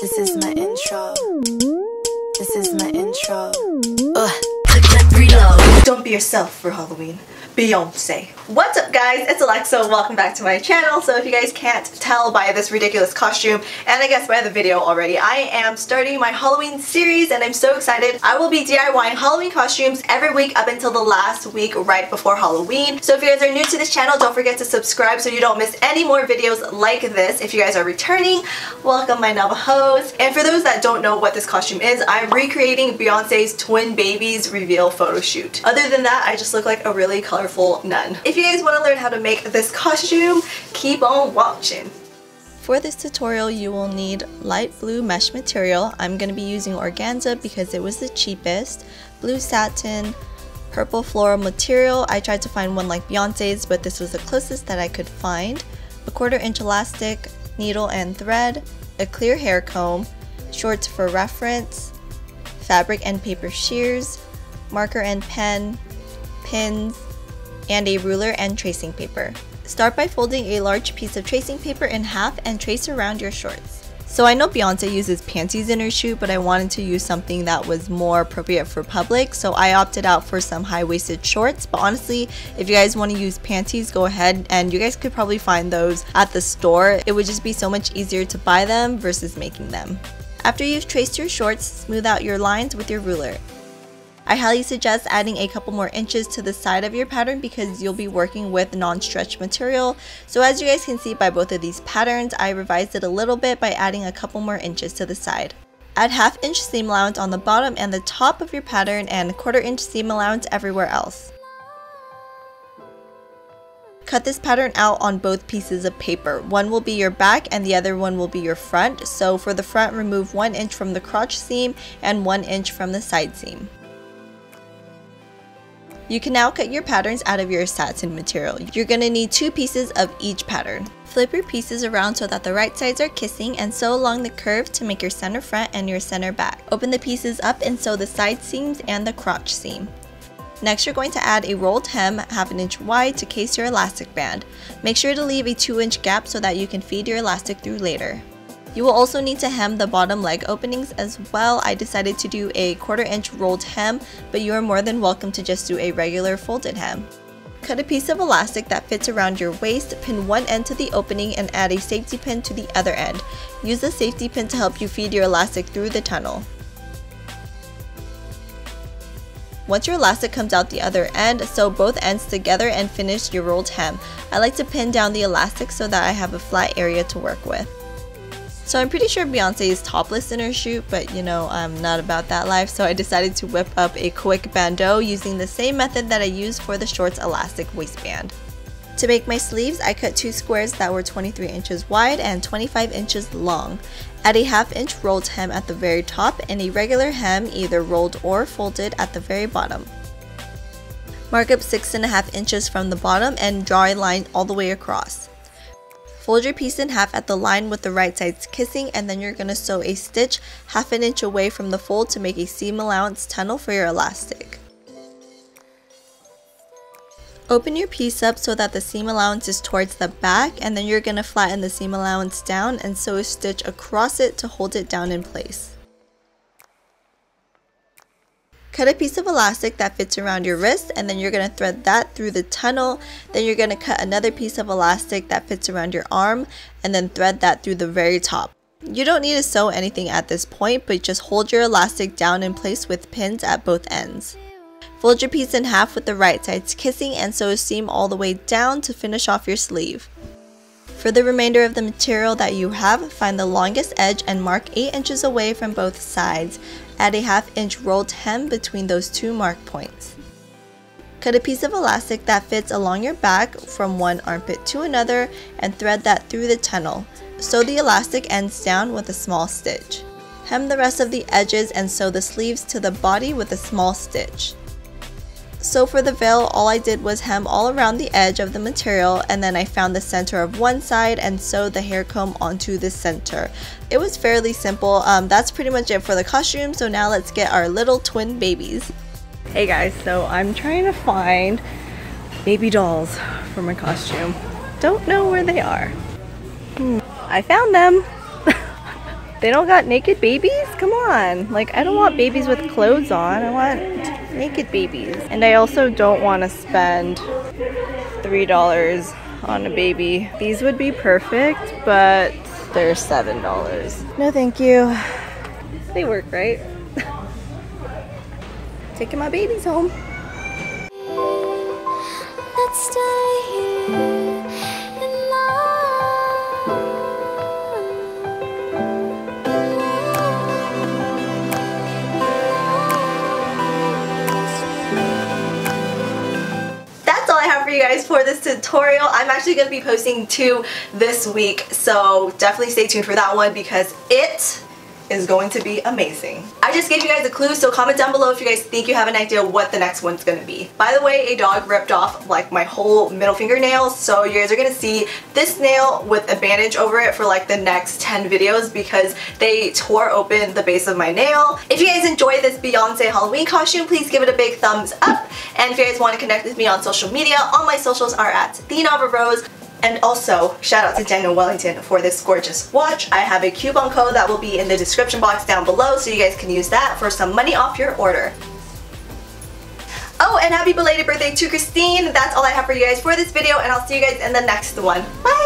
This is my intro. This is my intro. Ugh. Don't be yourself for Halloween. Beyonce. What's up guys? It's Alexa. Welcome back to my channel. So if you guys can't tell by this ridiculous costume and I guess by the video already, I am starting my Halloween series and I'm so excited. I will be DIYing Halloween costumes every week up until the last week right before Halloween. So if you guys are new to this channel, don't forget to subscribe so you don't miss any more videos like this. If you guys are returning, welcome my Navajos. And for those that don't know what this costume is, I'm recreating Beyonce's twin babies reveal photo shoot. Other than that, I just look like a really colorful nun. If you guys want to learn how to make this costume, keep on watching. For this tutorial, you will need light blue mesh material. I'm going to be using organza because it was the cheapest, blue satin, purple floral material. I tried to find one like Beyonce's, but this was the closest that I could find. A quarter inch elastic, needle and thread, a clear hair comb, shorts for reference, fabric and paper shears, marker and pen, pins, and a ruler and tracing paper. Start by folding a large piece of tracing paper in half and trace around your shorts. So I know Beyonce uses panties in her shoot, but I wanted to use something that was more appropriate for public, so I opted out for some high-waisted shorts. But honestly, if you guys want to use panties, go ahead and you guys could probably find those at the store. It would just be so much easier to buy them versus making them. After you've traced your shorts, smooth out your lines with your ruler. I highly suggest adding a couple more inches to the side of your pattern because you'll be working with non-stretch material. So as you guys can see by both of these patterns, I revised it a little bit by adding a couple more inches to the side. Add half inch seam allowance on the bottom and the top of your pattern and quarter inch seam allowance everywhere else. Cut this pattern out on both pieces of paper. One will be your back and the other one will be your front. So for the front, remove 1 inch from the crotch seam and 1 inch from the side seam. You can now cut your patterns out of your satin material. You're going to need two pieces of each pattern. Flip your pieces around so that the right sides are kissing and sew along the curve to make your center front and your center back. Open the pieces up and sew the side seams and the crotch seam. Next, you're going to add a rolled hem half an inch wide to case your elastic band. Make sure to leave a 2 inch gap so that you can feed your elastic through later. You will also need to hem the bottom leg openings as well. I decided to do a quarter inch rolled hem, but you are more than welcome to just do a regular folded hem. Cut a piece of elastic that fits around your waist, pin one end to the opening and add a safety pin to the other end. Use the safety pin to help you feed your elastic through the tunnel. Once your elastic comes out the other end, sew both ends together and finish your rolled hem. I like to pin down the elastic so that I have a flat area to work with. So I'm pretty sure Beyonce is topless in her shoot, but you know, I'm not about that life, so I decided to whip up a quick bandeau using the same method that I used for the shorts elastic waistband. To make my sleeves, I cut two squares that were 23 inches wide and 25 inches long. Add a half inch rolled hem at the very top and a regular hem either rolled or folded at the very bottom. Mark up 6.5 inches from the bottom and draw a line all the way across. Fold your piece in half at the line with the right sides kissing and then you're going to sew a stitch half an inch away from the fold to make a seam allowance tunnel for your elastic. Open your piece up so that the seam allowance is towards the back and then you're going to flatten the seam allowance down and sew a stitch across it to hold it down in place. Cut a piece of elastic that fits around your wrist and then you're going to thread that through the tunnel. Then you're going to cut another piece of elastic that fits around your arm and then thread that through the very top. You don't need to sew anything at this point, but just hold your elastic down in place with pins at both ends. Fold your piece in half with the right sides kissing and sew a seam all the way down to finish off your sleeve. For the remainder of the material that you have, find the longest edge and mark 8 inches away from both sides. Add a half inch rolled hem between those two mark points. Cut a piece of elastic that fits along your back from one armpit to another and thread that through the tunnel. Sew the elastic ends down with a small stitch. Hem the rest of the edges and sew the sleeves to the body with a small stitch. So for the veil, all I did was hem all around the edge of the material and then I found the center of one side and sewed the hair comb onto the center. It was fairly simple. Um, that's pretty much it for the costume. So now let's get our little twin babies. Hey guys, so I'm trying to find baby dolls for my costume. Don't know where they are. Hmm, I found them. They don't got naked babies? Come on. Like, I don't want babies with clothes on. I want naked babies. And I also don't want to spend $3 on a baby. These would be perfect, but they're $7. No, thank you. They work, right? Taking my babies home. Let's have for you guys for this tutorial. I'm actually going to be posting two this week, so definitely stay tuned for that one because it is going to be amazing. I just gave you guys a clue, so comment down below if you guys think you have an idea what the next one's gonna be. By the way, a dog ripped off like my whole middle fingernail, so you guys are gonna see this nail with a bandage over it for like the next 10 videos because they tore open the base of my nail. If you guys enjoyed this Beyonce Halloween costume, please give it a big thumbs up. And if you guys want to connect with me on social media, all my socials are at The Nava Rose. And also, shout out to Daniel Wellington for this gorgeous watch. I have a coupon code that will be in the description box down below so you guys can use that for some money off your order. Oh, and happy belated birthday to Christine. That's all I have for you guys for this video, and I'll see you guys in the next one. Bye!